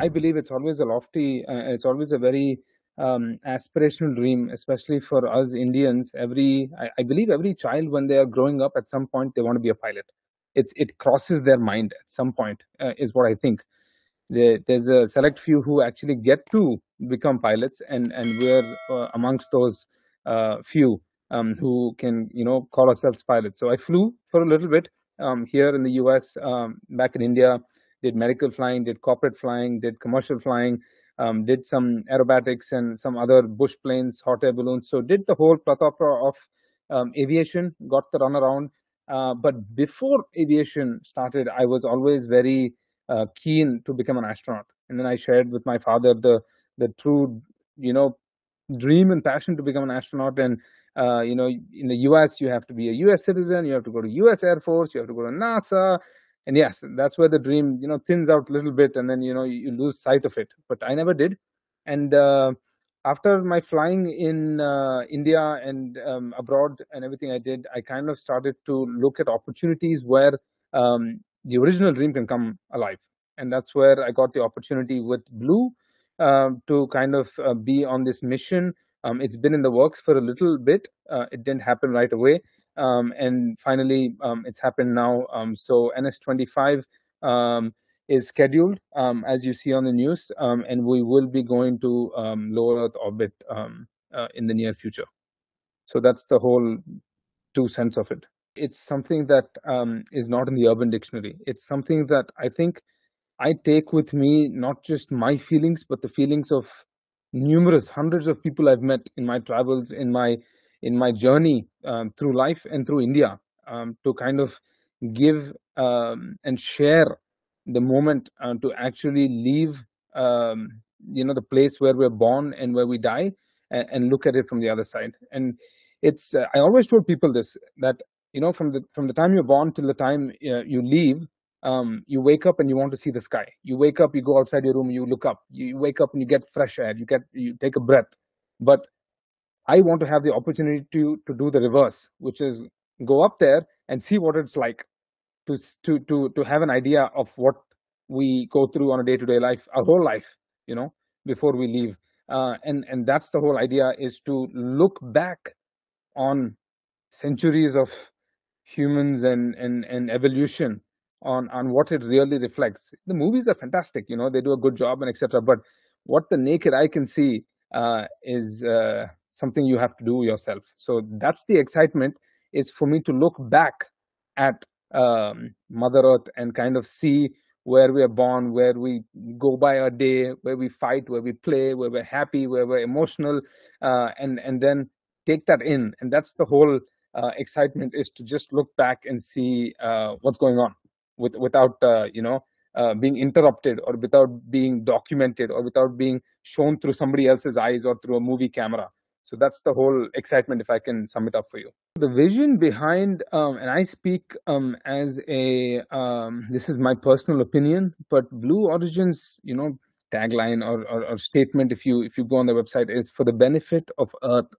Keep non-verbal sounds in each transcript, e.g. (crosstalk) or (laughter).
I believe it's always a lofty, uh, it's always a very um, aspirational dream, especially for us Indians. Every, I, I, believe every child, when they are growing up, at some point they want to be a pilot. It it crosses their mind at some point, uh, is what I think. there's a select few who actually get to become pilots, and and we're uh, amongst those uh, few um, who can you know call ourselves pilots. So I flew for a little bit um, here in the U.S. Um, back in India, did medical flying, did corporate flying, did commercial flying um, did some aerobatics and some other bush planes, hot air balloons. So did the whole plethora of um, aviation, got the runaround. Uh, but before aviation started, I was always very uh, keen to become an astronaut. And then I shared with my father the the true, you know, dream and passion to become an astronaut. And uh, you know, in the U.S., you have to be a U.S. citizen. You have to go to U.S. Air Force. You have to go to NASA and yes that's where the dream you know thins out a little bit and then you know you, lose sight of it. But i never did. And uh, after my flying in uh, india and um, abroad and everything i did i kind of started to look at opportunities where um, the original dream can come alive. And that's where i got the opportunity with blue uh, to kind of uh, be on this mission. Um, it's been in the works for a little bit. Uh, it didn't happen right away um, and finally um, it's happened now. Um, so NS25 um, is scheduled, um, as you see on the news, and we will be going to low Earth orbit uh, in the near future. So that's the whole two cents of it. It's something that is not in the Urban Dictionary. It's something that I think I take with me not just my feelings, but the feelings of numerous hundreds of people I've met in my travels, in my in my journey um, through life and through India um, to kind of give um, and share the moment uh, to actually leave um, you know the place where we're born and where we die and, and look at it from the other side. And it's uh, i always told people this that you know from the from the time you're born till the time uh, you leave um, you wake up and you want to see the sky. You wake up you go outside your room you look up. You wake up and you get fresh air. You get you take a breath. But I want to have the opportunity to to do the reverse, which is go up there and see what it's like to to to to have an idea of what we go through on a day-to-day life, our whole life, you know, before we leave. Uh, and and that's the whole idea is to look back on centuries of humans and and and evolution on on what it really reflects. The movies are fantastic, you know, they do a good job and etc. But what the naked eye can see uh, is uh, something you have to do yourself. So that's the excitement is for me to look back at um, Mother Earth and kind of see where we are born, where we go by our day, where we fight, where we play, where we're happy, where we're emotional, uh, and and then take that in. And that's the whole uh, excitement is to just look back and see uh, what's going on with without uh, you know uh, being interrupted or without being documented or without being shown through somebody else's eyes or through a movie camera. So that's the whole excitement, if I can sum it up for you. The vision behind, um, and I speak um, as a, um, this is my personal opinion, but Blue Origins, you know, tagline or, or, or, statement, if you if you go on the website, is for the benefit of Earth,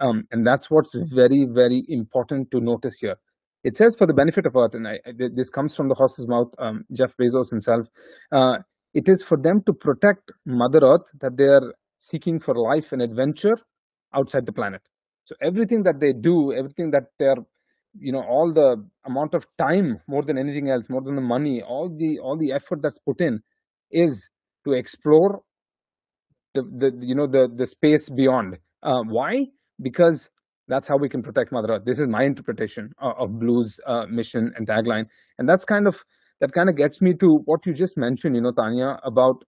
um, and that's what's very very important to notice here. It says for the benefit of Earth, and I, this comes from the horse's mouth, um, Jeff Bezos himself. Uh, it is for them to protect Mother Earth that they are seeking for life and adventure outside the planet. So everything that they do, everything that they're, you know, all the amount of time more than anything else, more than the money, all the all the effort that's put in, is to explore the the you know the the space beyond. Uh, why? Because that's how we can protect Mother Earth. This is my interpretation of, of Blue's uh, mission and tagline, and that's kind of that kind of gets me to what you just mentioned. You know, Tanya, about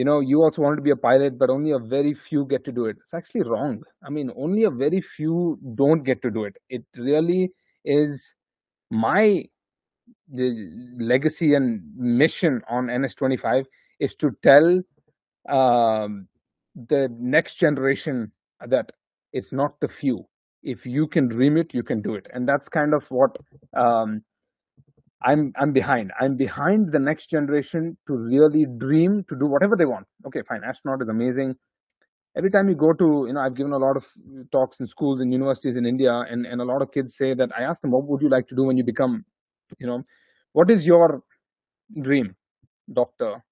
you know, you also wanted to be a pilot, but only a very few get to do it. It's actually wrong. I mean, only a very few don't get to do it. It really is my legacy and mission on NS25 is to tell um, the next generation that it's not the few. If you can dream it, you can do it, and that's kind of what um, I'm I'm behind. I'm behind the next generation to really dream to do whatever they want. Okay, fine. Astronaut is amazing. Every time you go to, you know, I've given a lot of talks in schools and universities in India, and, and a lot of kids say that I ask them, what would you like to do when you become, you know, what is your dream? Doctor,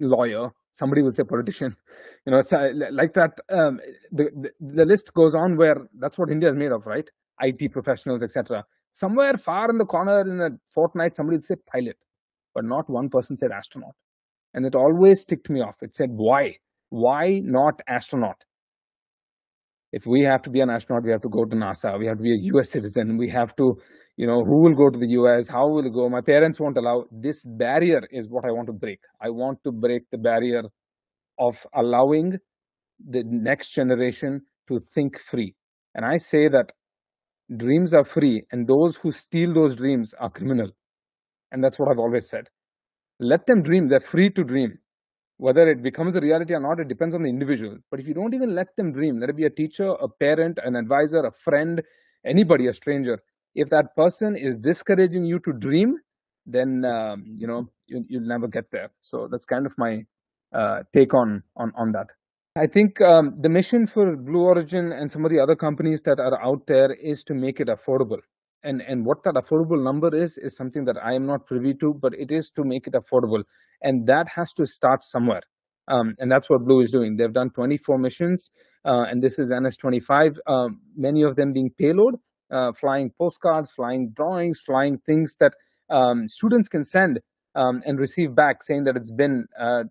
lawyer somebody will say politician (laughs) you know so like that um, the, the, the list goes on where that's what india is made of right it professionals etc somewhere far in the corner in a fortnight somebody say pilot. But not one person said astronaut. And it always ticked me off. It said why? Why not astronaut? If we have to be an astronaut we have to go to nasa. We have to be a us citizen. We have to you know who will go to the us how will go? My parents won't allow. This barrier is what i want to break. I want to break the barrier of allowing the next generation to think free. And i say that dreams are free and those who steal those dreams are criminal. And that's what i've always said. Let them dream. They're free to dream. Whether it becomes a reality or not it depends on the individual. But if you don't even let them dream let it be a teacher a parent an advisor a friend anybody a stranger if that person is discouraging you to dream then um, you know you, will never get there. So that's kind of my uh, take on on on that i think um, the mission for blue origin and some of the other companies that are out there is to make it affordable. And and what that affordable number is is something that i am not privy to but it is to make it affordable. And that has to start somewhere. Um, and that's what blue is doing. They've done 24 missions uh, and this is ns25 um, many of them being payload uh, flying postcards, flying drawings, flying things that um, students can send um, and receive back, saying that it's been uh,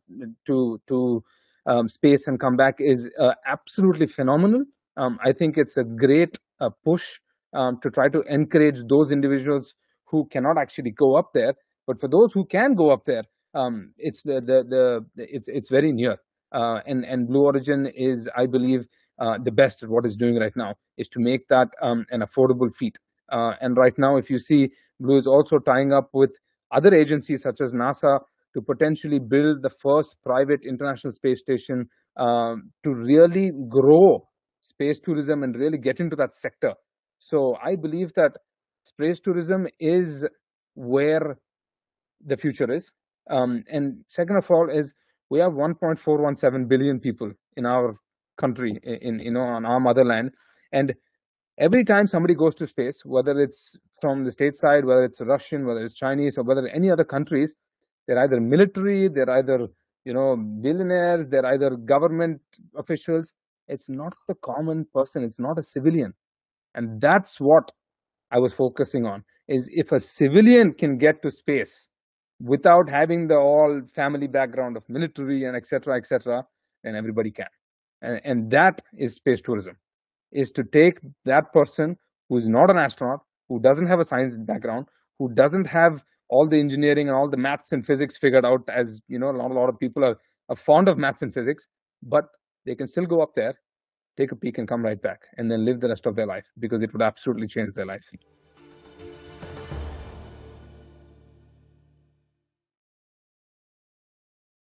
to to um, space and come back is uh, absolutely phenomenal. Um, I think it's a great uh, push um, to try to encourage those individuals who cannot actually go up there, but for those who can go up there, um, it's the, the the it's it's very near. Uh, and and Blue Origin is, I believe, uh, the best at what it's doing right now is to make that um, an affordable feat. Uh, and right now, if you see, Blue is also tying up with other agencies such as NASA to potentially build the first private international space station um, to really grow space tourism and really get into that sector. So I believe that space tourism is where the future is. Um, and second of all is we have 1.417 billion people in our country in you know on our motherland and every time somebody goes to space whether it's from the state side whether it's russian whether it's chinese or whether any other countries they're either military they're either you know billionaires they're either government officials. It's not the common person it's not a civilian. And that's what i was focusing on is if a civilian can get to space without having the all family background of military and etc etc then everybody can. And, and that is space tourism is to take that person who is not an astronaut who doesn't have a science background who doesn't have all the engineering and all the maths and physics figured out as you know a lot, a lot of people are, are fond of maths and physics but they can still go up there take a peek and come right back and then live the rest of their life because it would absolutely change their life